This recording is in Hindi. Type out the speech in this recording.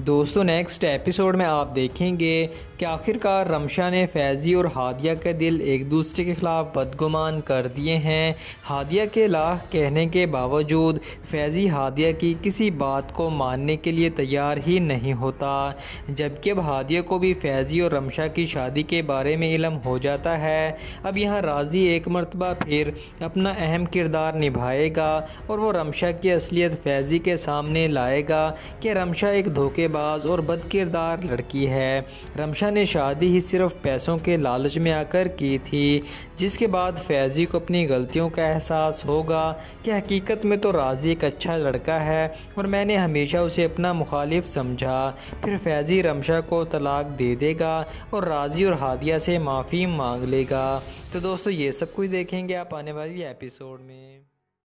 दोस्तों नेक्स्ट एपिसोड में आप देखेंगे कि आखिरकार रमशा ने फैज़ी और हादिया के दिल एक दूसरे के ख़िलाफ़ बदगुमान कर दिए हैं। हादिया के लाख कहने के बावजूद फैज़ी हादिया की किसी बात को मानने के लिए तैयार ही नहीं होता। जबकि अब हादिया को भी फैज़ी और रमशा की शादी के बारे में इलम हो जाता है। अब यहाँ राज़ी एक मरतबा फिर अपना अहम किरदार निभाएगा और वो रमशा की असलियत फैज़ी के सामने लाएगा कि रमशा एक धोखे धोखेबाज और बदकिरदार लड़की है। रमशा ने शादी ही सिर्फ़ पैसों के लालच में आकर की थी, जिसके बाद फैज़ी को अपनी गलतियों का एहसास होगा कि हकीकत में तो राज़ी एक अच्छा लड़का है और मैंने हमेशा उसे अपना मुखालिफ समझा। फिर फैज़ी रमशा को तलाक दे देगा और राज़ी और हादिया से माफ़ी मांग लेगा। तो दोस्तों, ये सब कुछ देखेंगे आप आने वाली एपिसोड में।